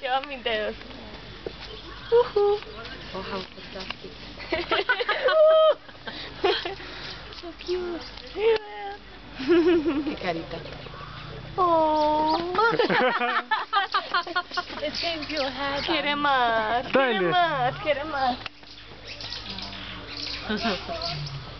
Lleva mis dedos. Ujú. Oh, how fantastic. so cute. Qué carita. Oh. It changed. Quiere más, quiere más, quiere más.